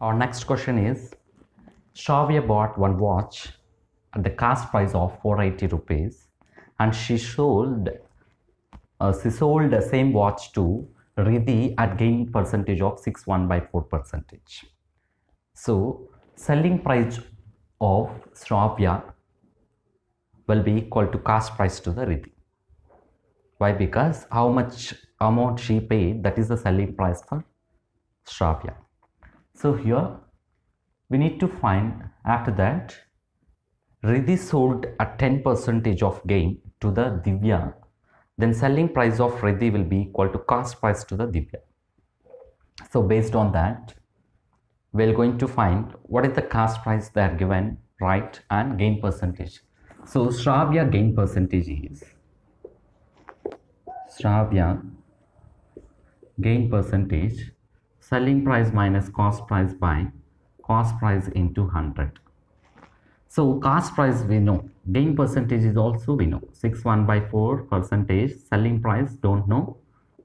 Our next question is Shravya bought one watch at the cost price of 480 rupees and she sold uh, she sold the same watch to Riddhi at gain percentage of 61 by 4 percentage. So selling price of Shravya will be equal to cost price to the Riddhi. Why? Because how much amount she paid that is the selling price for Shravya. So here we need to find after that Riddhi sold a 10 percentage of gain to the Divya then selling price of Riddhi will be equal to cost price to the Divya. So based on that we're going to find what is the cost price they are given right and gain percentage. So Shravya gain percentage is Shravya gain percentage selling price minus cost price by cost price into 100 so cost price we know. Gain percentage is also we know. 61 by 4 percentage selling price don't know.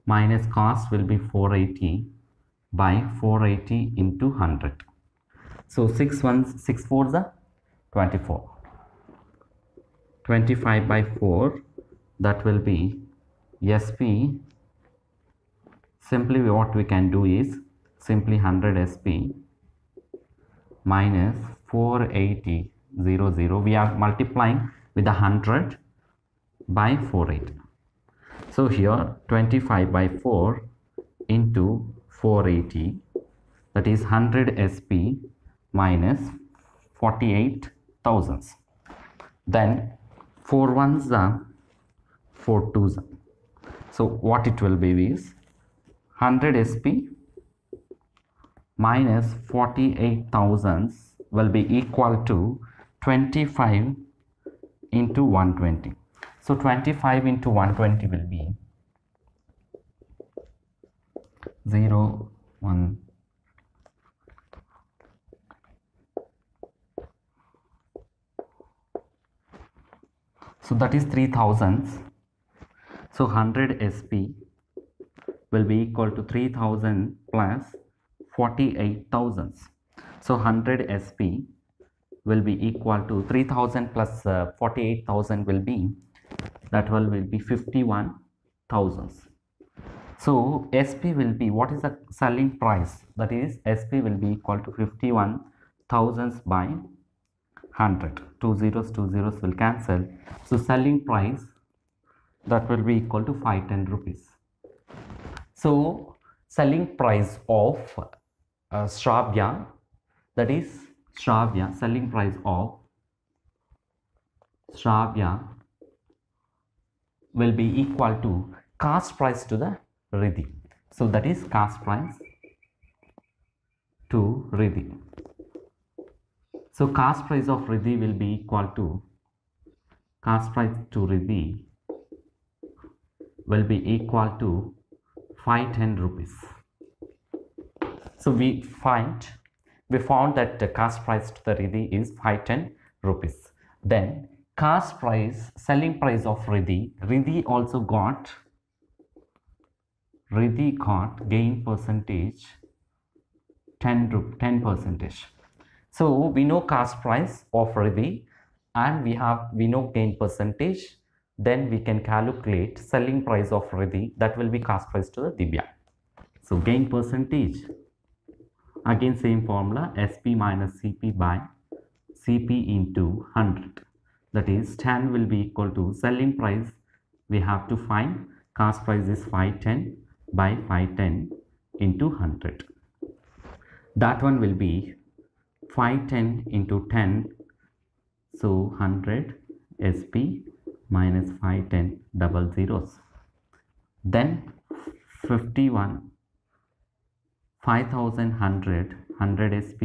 Minus cost will be 480 by 480 into 100 so 6 ones 6 fours are 24 25 by 4 that will be SP simply what we can do is simply 100 SP minus 480 0 0 we are multiplying with the 100 by 48 so here 25 by 4 into 480 that is 100 SP minus 48 thousands. Then 4 ones are 4 twos. So what it will be is 100 SP minus 48 thousands will be equal to 25 into 120 so 25 into 120 will be 0 1 so that is 3000 so 100 sp will be equal to 3000 plus 48000 so 100 sp will be equal to 3000 plus uh, 48000 will be that will, will be 51 thousands. So sp will be what is the selling price? That is sp will be equal to 51 thousands by 100 two zeros two zeros will cancel. So selling price that will be equal to 510 rupees. So selling price of uh, that is Shravya selling price of Shravya will be equal to cost price to the Riddhi. So that is cost price to Riddhi. So cost price of Riddhi will be equal to cost price to Riddhi will be equal to 510 rupees. So we find we found that the cost price to the Riddhi is 510 rupees. Then cost price, selling price of Riddhi, Riddhi also got, Riddhi got gain percentage 10, 10 percentage. So we know cost price of Riddhi and we have, we know gain percentage. Then we can calculate selling price of Riddhi that will be cost price to the Divya. So gain percentage again same formula sp minus cp by cp into 100 that is 10 will be equal to selling price. We have to find cost price is 510 by 510 into 100 that one will be 510 into 10 so 100 sp minus 510 double zeros. Then 51 5100 100 SP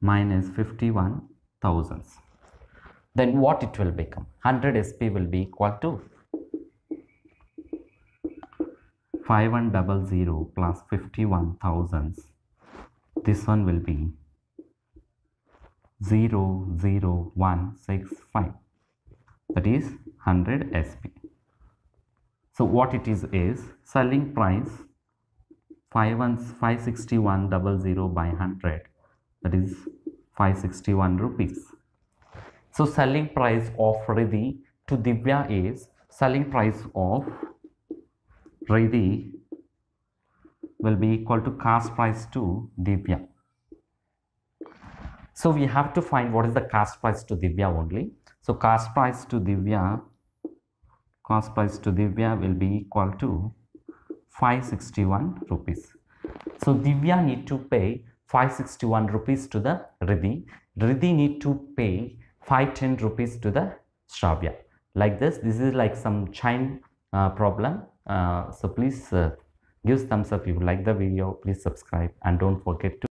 minus 51 thousands. Then what it will become? 100 SP will be equal to 5100 plus 51 thousands. This one will be 00165 that is 100 SP. So what it is is selling price 5 ones 561 double zero by 100 that is 561 rupees so selling price of Riddhi to Divya is selling price of Riddhi will be equal to cost price to Divya. So we have to find what is the cost price to Divya only. So cost price to Divya, cost price to Divya will be equal to 561 rupees. So Divya need to pay 561 rupees to the Riddhi. Riddhi need to pay 510 rupees to the Shravya. Like this, this is like some chain uh, problem. Uh, so please uh, give thumbs up if you like the video. Please subscribe and don't forget to